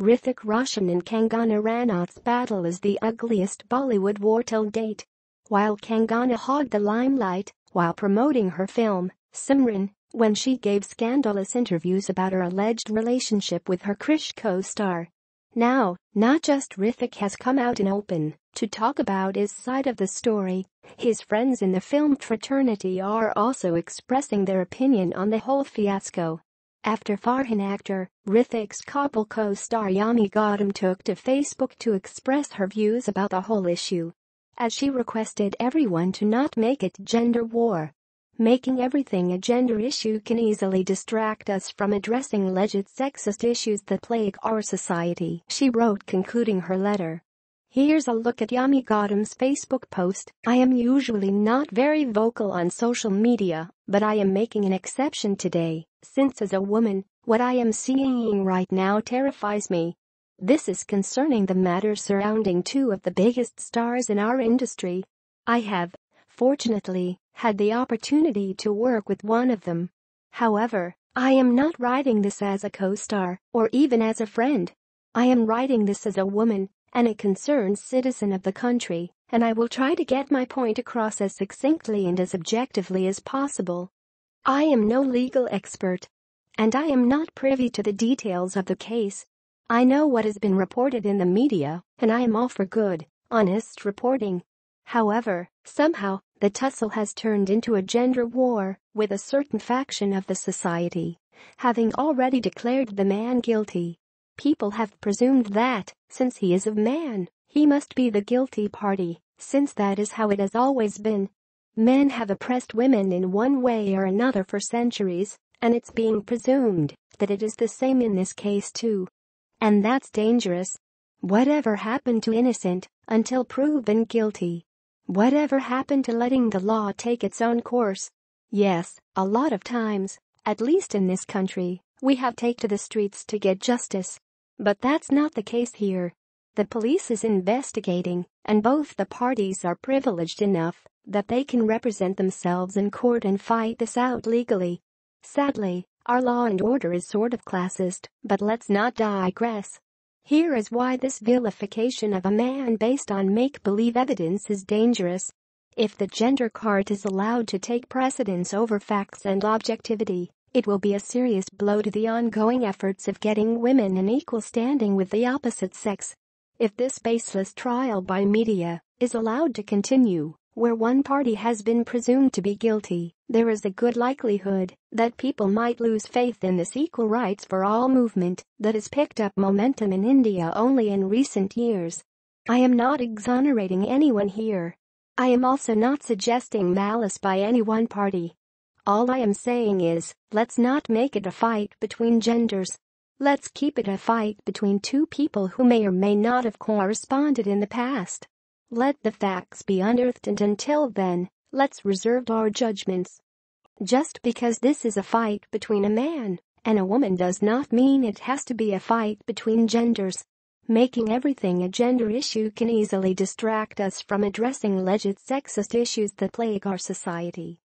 Hrithik Roshan and Kangana Ranaut's battle is the ugliest Bollywood war till date. While Kangana hogged the limelight while promoting her film, Simran, when she gave scandalous interviews about her alleged relationship with her Krish co-star. Now, not just Hrithik has come out in open to talk about his side of the story, his friends in the film fraternity are also expressing their opinion on the whole fiasco. After Farhan Akhtar, Hrithik's Kaabil co-star Yami Gautam took to Facebook to express her views about the whole issue. As she requested everyone to not make it gender war. Making everything a gender issue can easily distract us from addressing alleged sexist issues that plague our society, she wrote concluding her letter. Here's a look at Yami Gautam's Facebook post. I am usually not very vocal on social media, but I am making an exception today, since as a woman, what I am seeing right now terrifies me. This is concerning the matter surrounding two of the biggest stars in our industry. I have, fortunately, had the opportunity to work with one of them. However, I am not writing this as a co-star or even as a friend. I am writing this as a woman and it concerns citizen of the country, and I will try to get my point across as succinctly and as objectively as possible. I am no legal expert, and I am not privy to the details of the case. I know what has been reported in the media, and I am all for good, honest reporting. However, somehow, the tussle has turned into a gender war, with a certain faction of the society having already declared the man guilty. People have presumed that, since he is a man, he must be the guilty party, since that is how it has always been. Men have oppressed women in one way or another for centuries, and it's being presumed that it is the same in this case too. And that's dangerous. Whatever happened to innocent until proven guilty? Whatever happened to letting the law take its own course? Yes, a lot of times, at least in this country, we have take to the streets to get justice. But that's not the case here. The police is investigating, and both the parties are privileged enough that they can represent themselves in court and fight this out legally. Sadly, our law and order is sort of classist, but let's not digress. Here is why this vilification of a man based on make-believe evidence is dangerous. If the gender card is allowed to take precedence over facts and objectivity, it will be a serious blow to the ongoing efforts of getting women in equal standing with the opposite sex. If this baseless trial by media is allowed to continue, where one party has been presumed to be guilty, there is a good likelihood that people might lose faith in this equal rights for all movement that has picked up momentum in India only in recent years. I am not exonerating anyone here. I am also not suggesting malice by any one party. All I am saying is, let's not make it a fight between genders. Let's keep it a fight between two people who may or may not have corresponded in the past. Let the facts be unearthed and until then, let's reserve our judgments. Just because this is a fight between a man and a woman does not mean it has to be a fight between genders. Making everything a gender issue can easily distract us from addressing alleged sexist issues that plague our society.